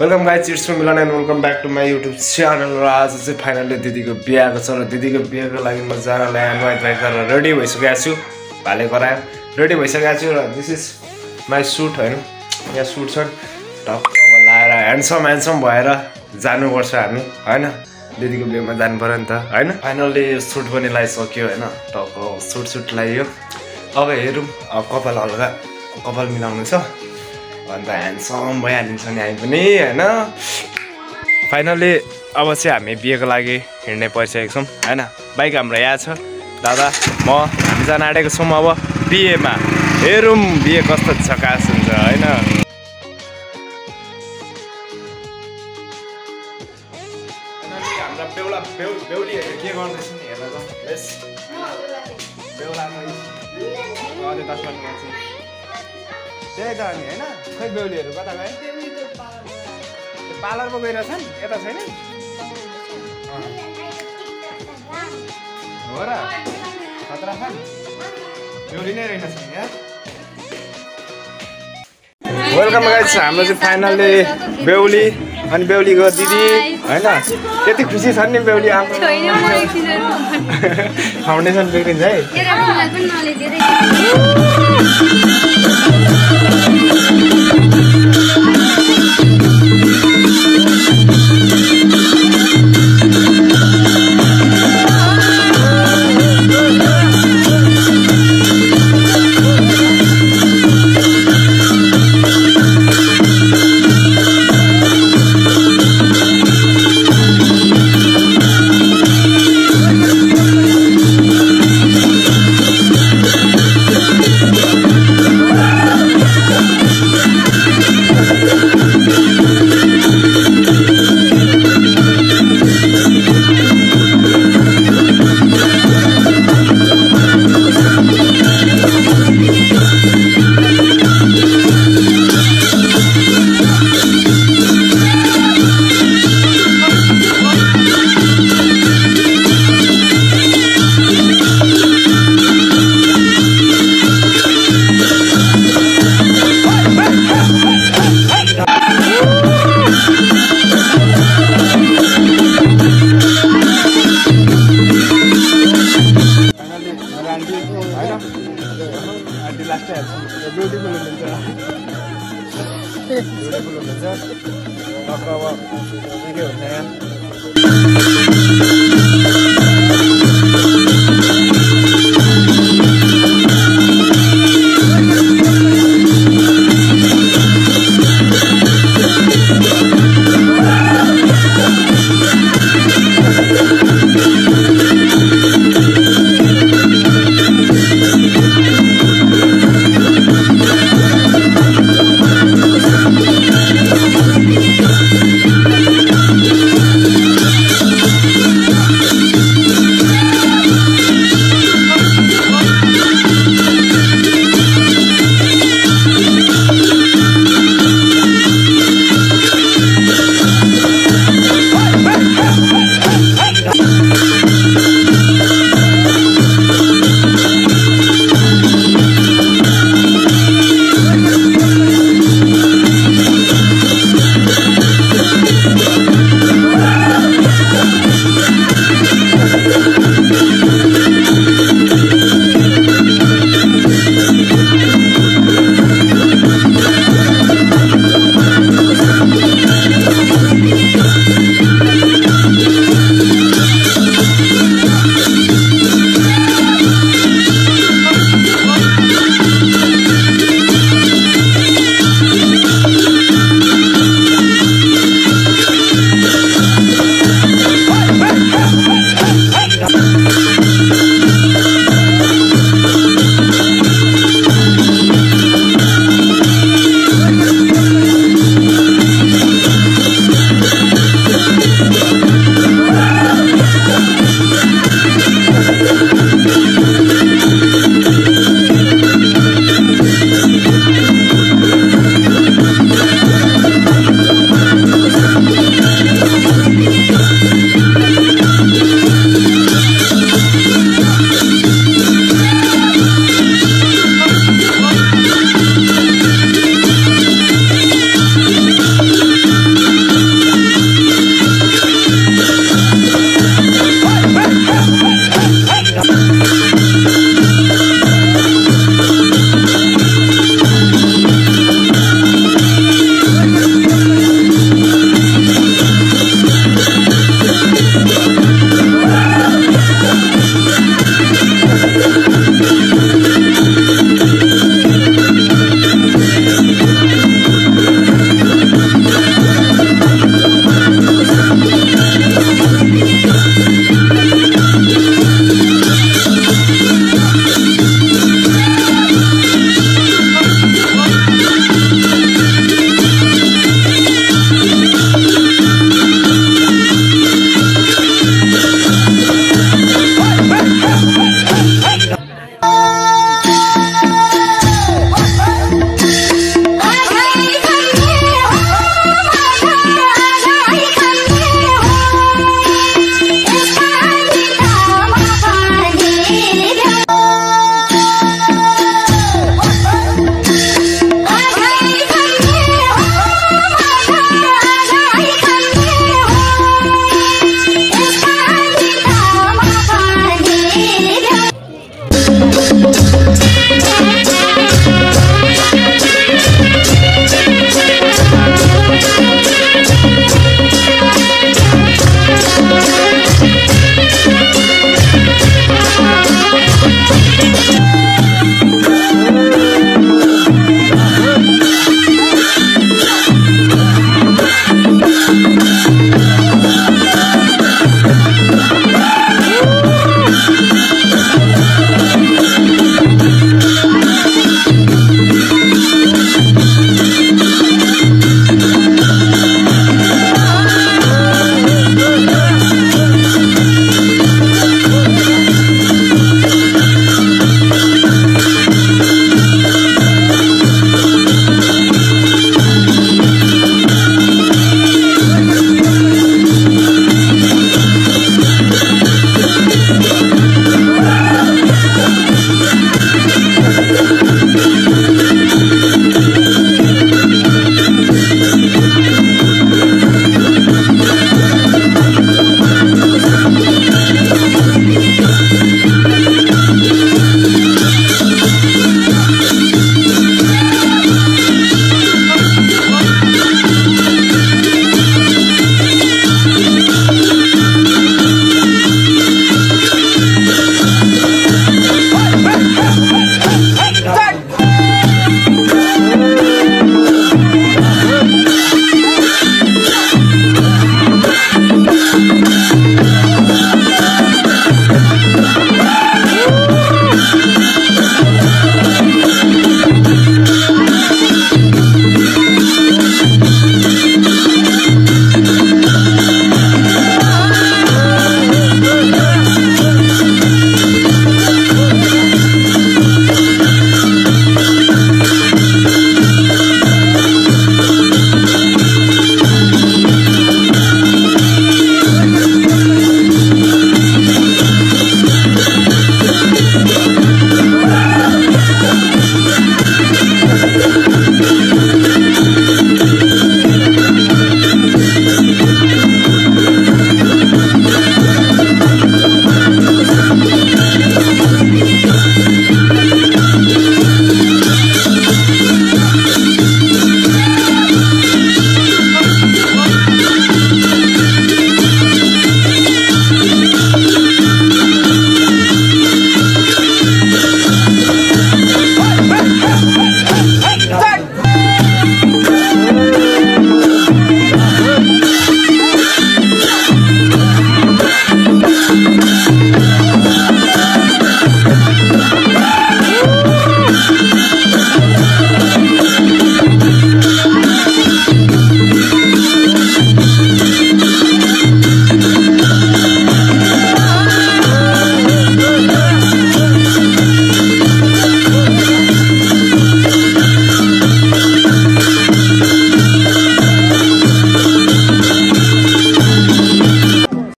Welcome guys it's Milan and welcome back to my YouTube channel र आज चाहिँ finally दिदीको बिहाको छ र दिदीको बिहाको लागि म जानलाई नुहाइ धुवाइ गरेर रेडी भइसकेको छु। भाले करायो रेडी भइसकेको छु र दिस इज माई सुट होइन। यहाँ सुट छ। टक्क लाएर ह्यान्डसम ह्यान्डसम भएर जानुपर्छ हामी होइन? दिदीको बिहामा जानु पऱ्यो नि त होइन? फाइनल्ली सुट पनि लगाइसक्यो होइन? टक्क सुट सुट लगाइयो अब हेरौँ। कपाल हल्का। कपाल मिलाउनु छ। अन्त ह्यान्डसम भइहालिन्छ नि हामी पनि होइन? फाइनल्ली अब चाहिँ हामी बिहेको लागि हिँड्ने परिसकेको छौँ होइन? बाइक हाम्रो यहाँ छ। दादा म हामी जान आँटेको छौँ अब बिहेमा। हेरौँ बिहे कस्तो झकास हुन्छ होइन? हाम्रा बेहुला बेहु बेहुलीहरू के गर्दैछन् बेहुला त्यही त अनि होइन? खै बेहुलीहरू कता गए? पार्लरमा गइरहेछन् यता छैन? हो र? खतरा खान बेहुली नै रहेनछन् यहाँ वेलकम गाइस हाम्रो चाहिँ फाइनल्ली बेहुली अनि बेहुलीको दिदी होइन? त्यति खुसी छन् नि बेहुली फाउन्डेसन बिग्रिन्छ है 赤は今週飛ぶけどね。